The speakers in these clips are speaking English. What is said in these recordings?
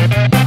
when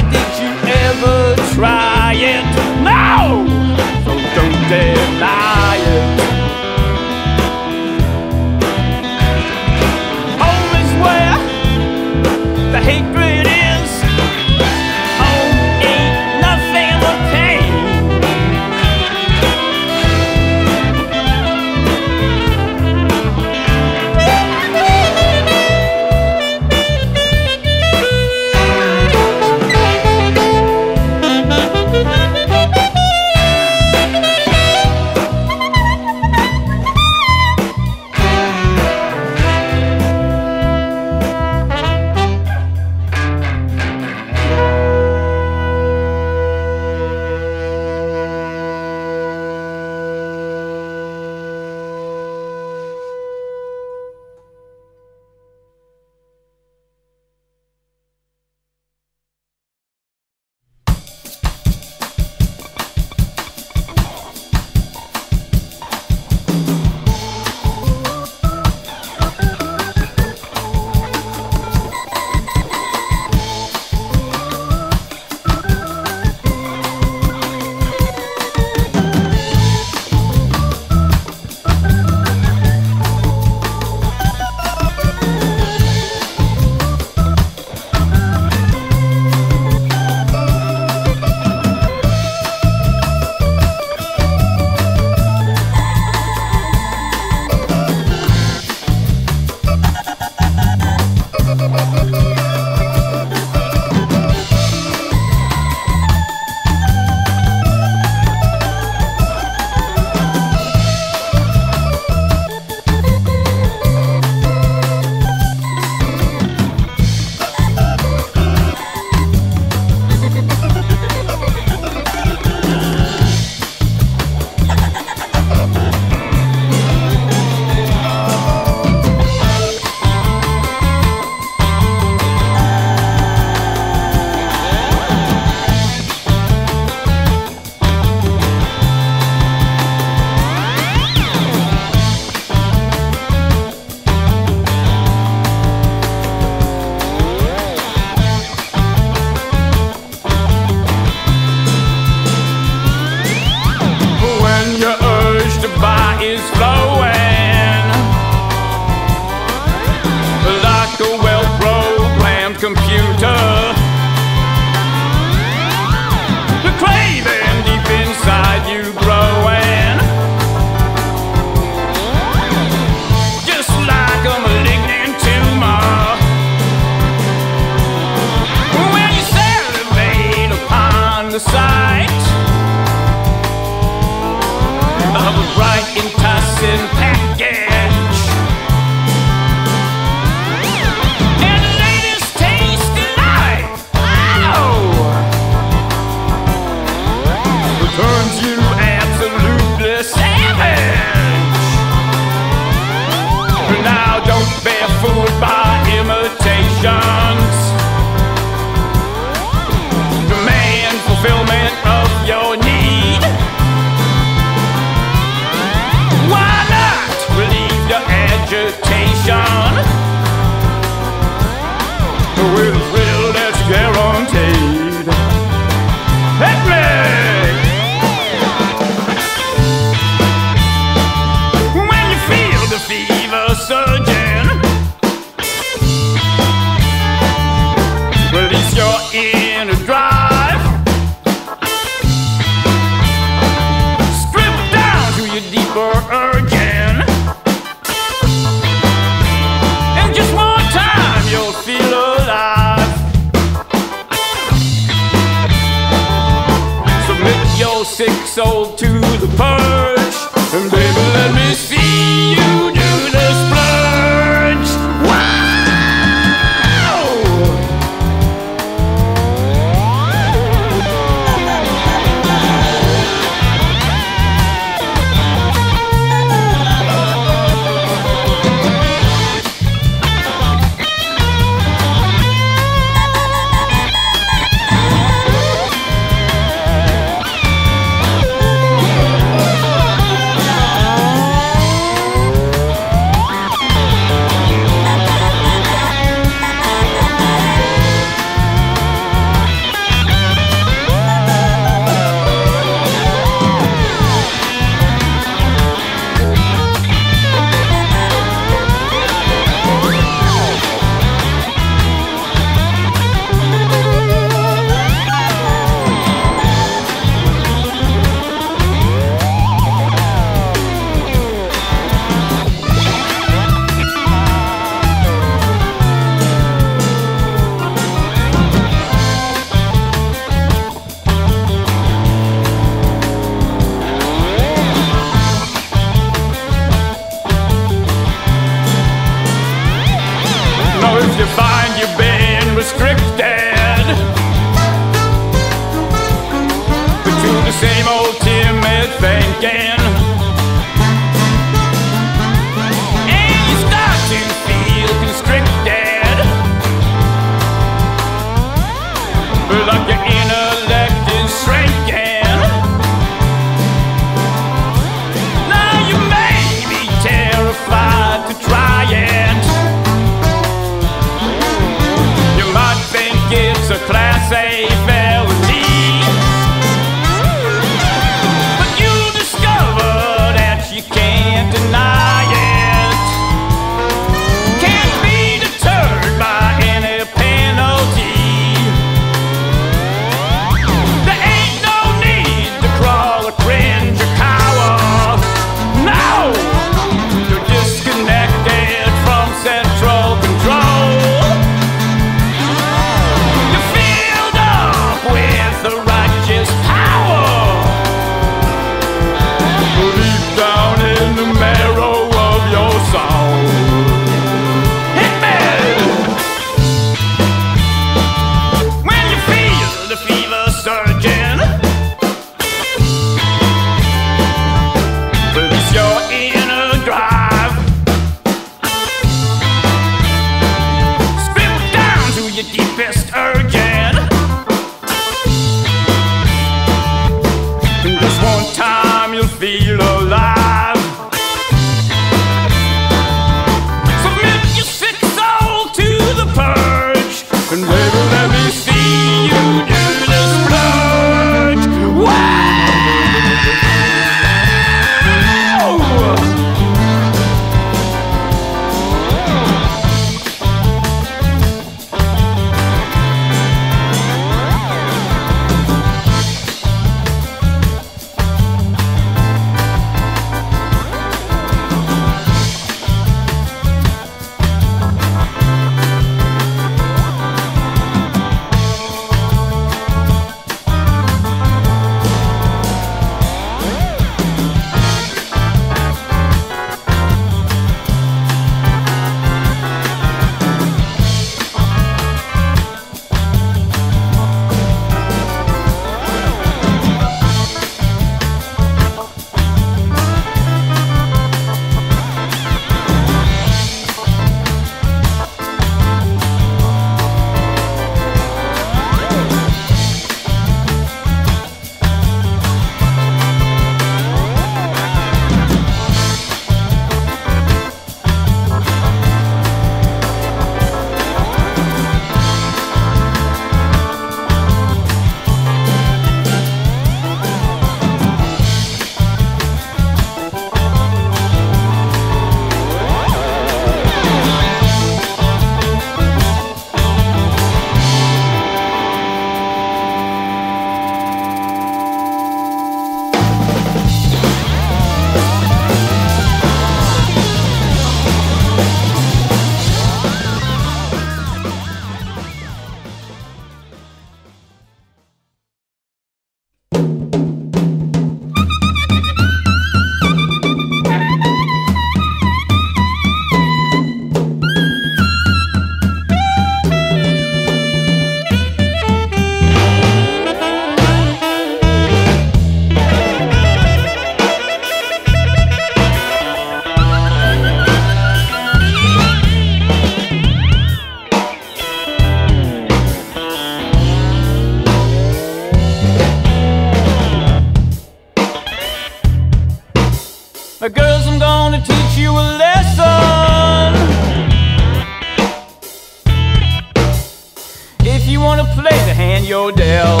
gonna play the hand you're dealt.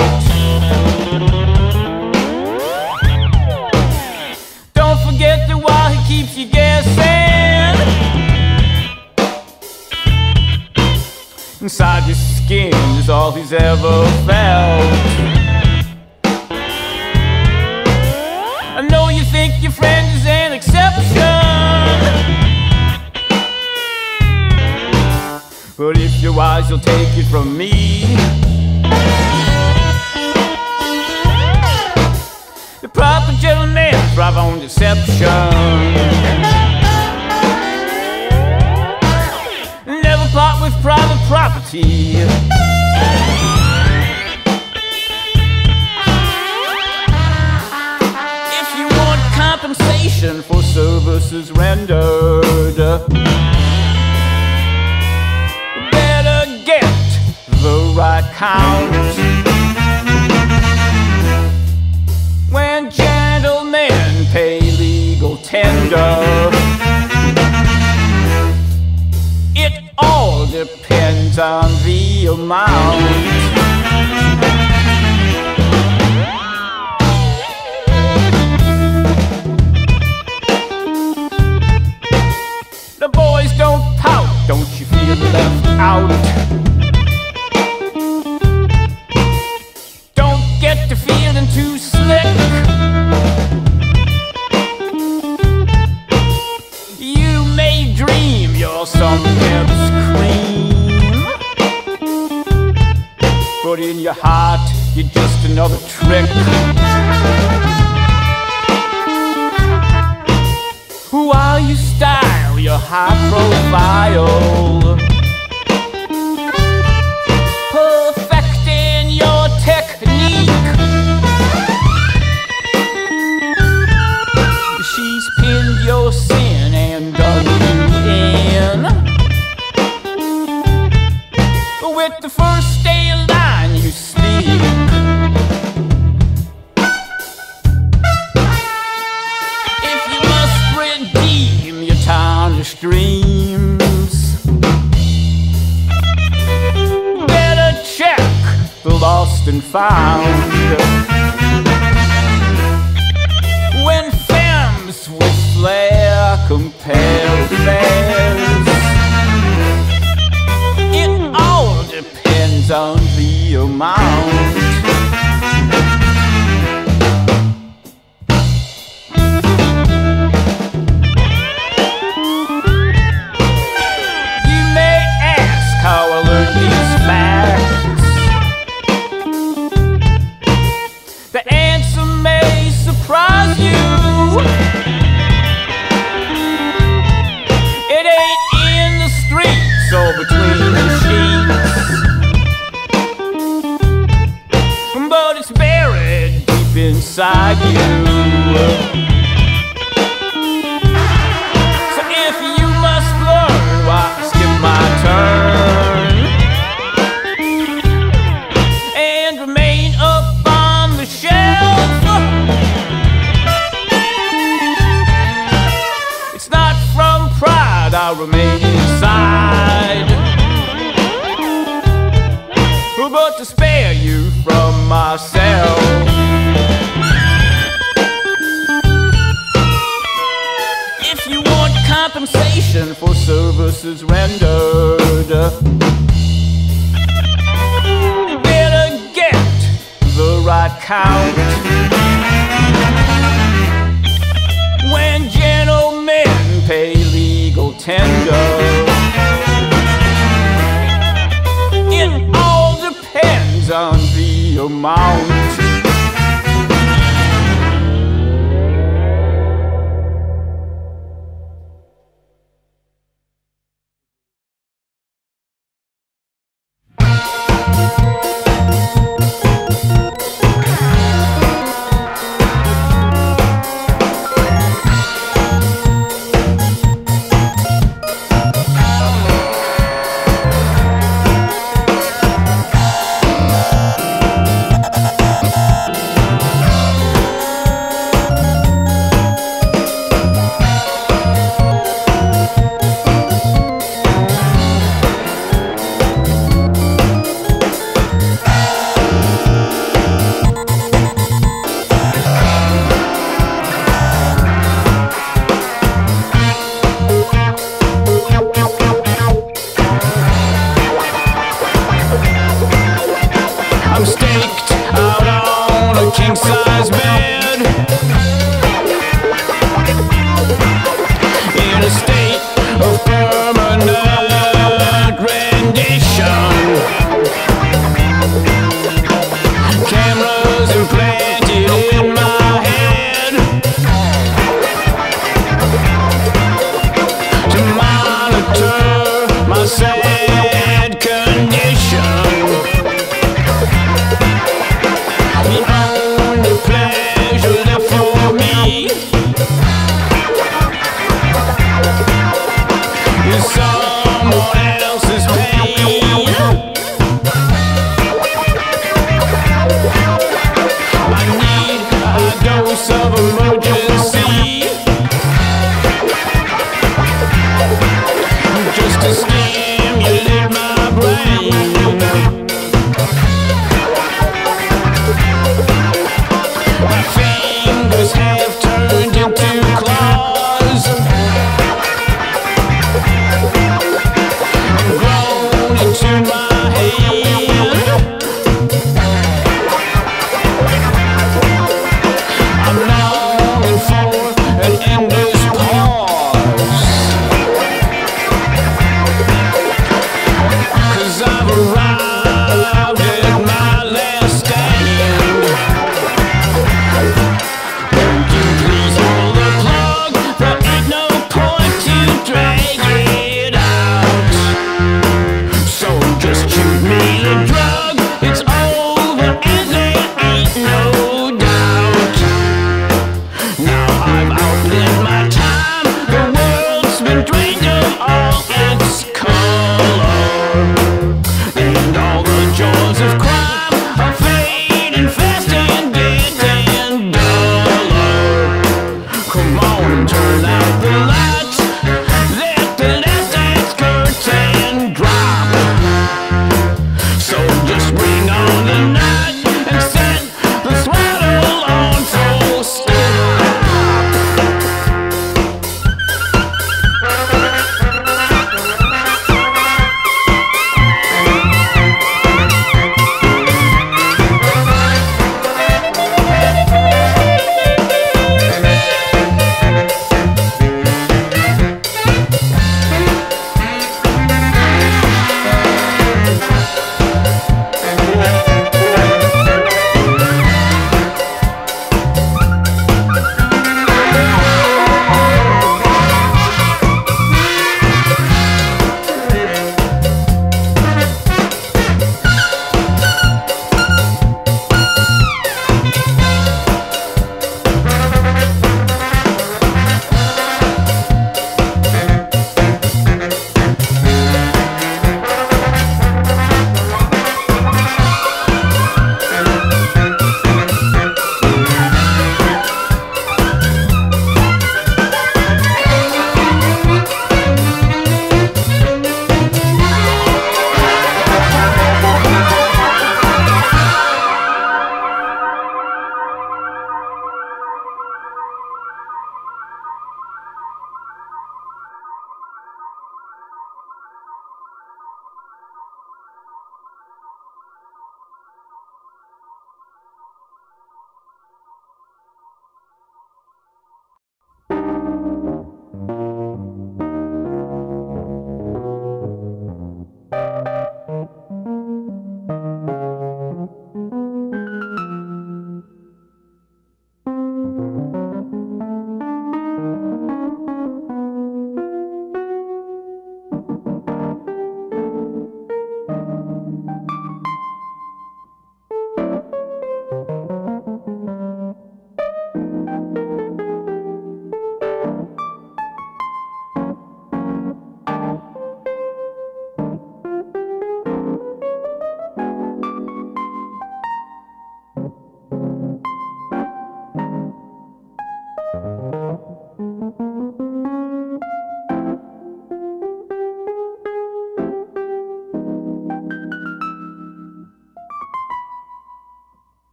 Don't forget that while he keeps you guessing, inside your skin is all he's ever felt. lies, you'll take it from me. The proper gentleman thrive on deception. Never part with private property. If you want compensation for services rendered. ride counts When gentlemen pay legal tender, it all depends on the amount. don't you feel the love?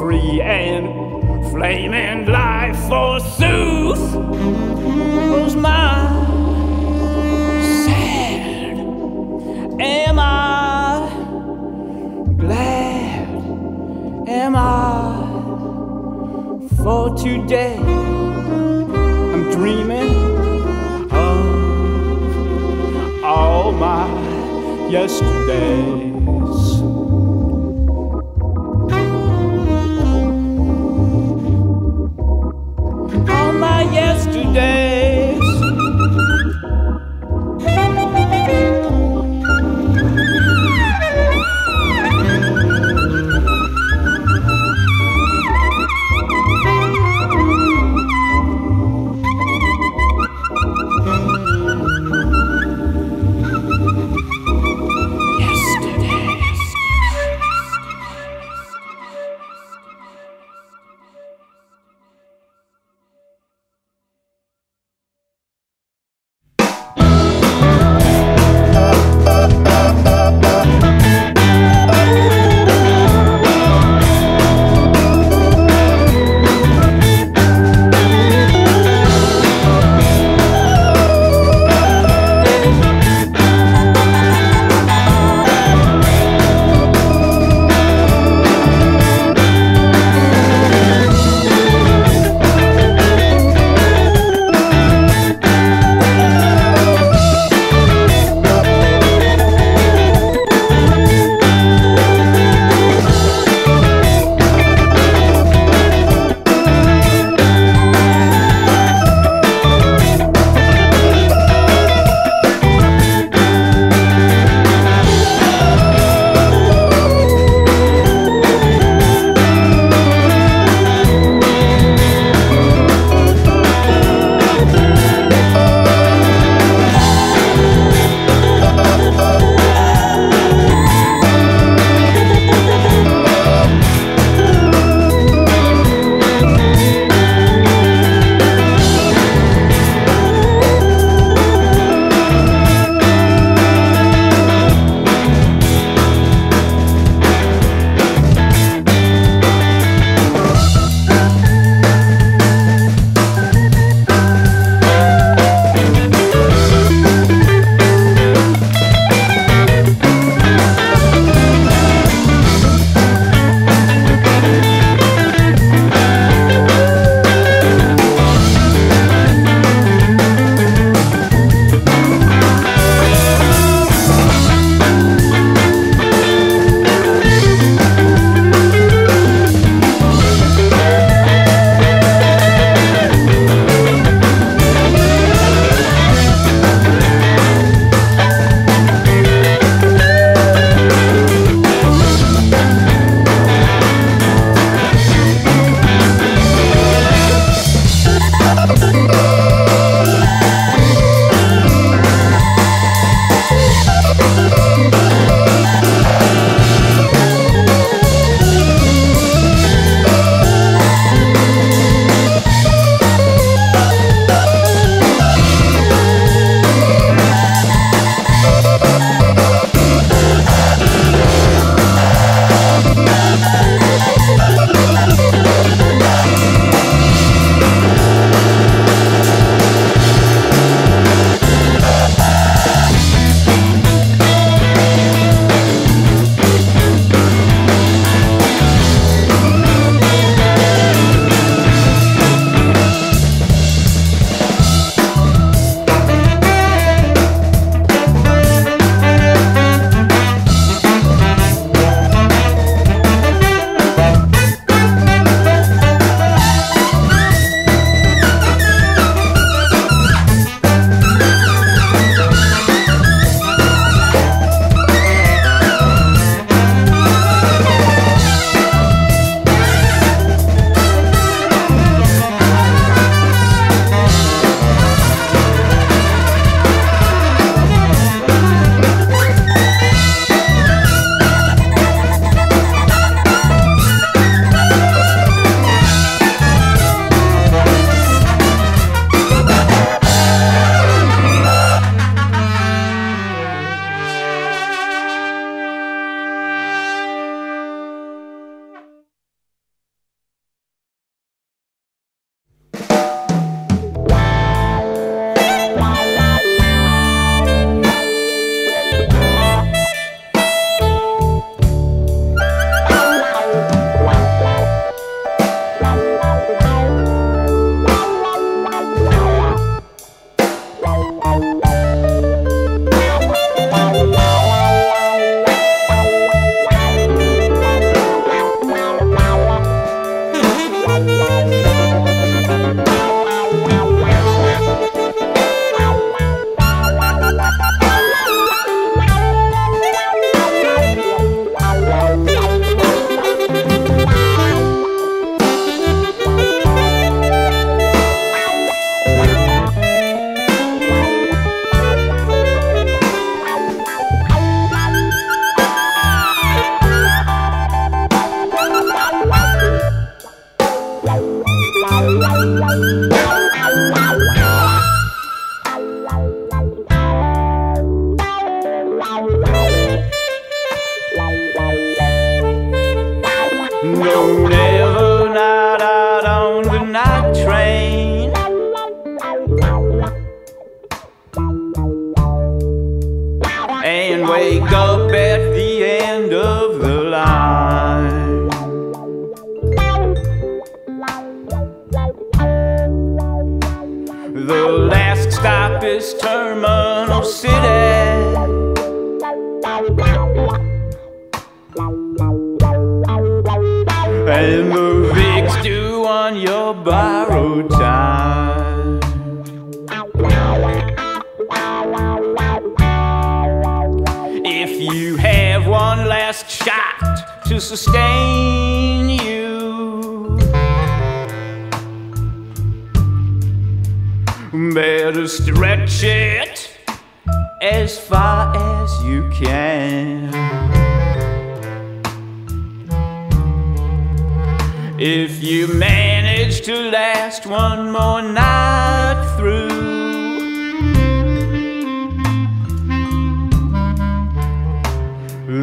free and flaming life forsooth was mine. Sad am I, glad am I for today. I'm dreaming of all my yesterday. day.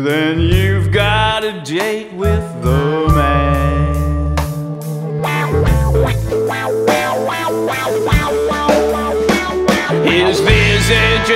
then you've got a date with the man. His visage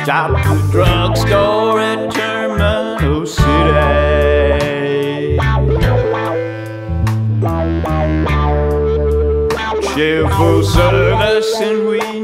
Stop the drugstore at Terminal City. Cheerful service and we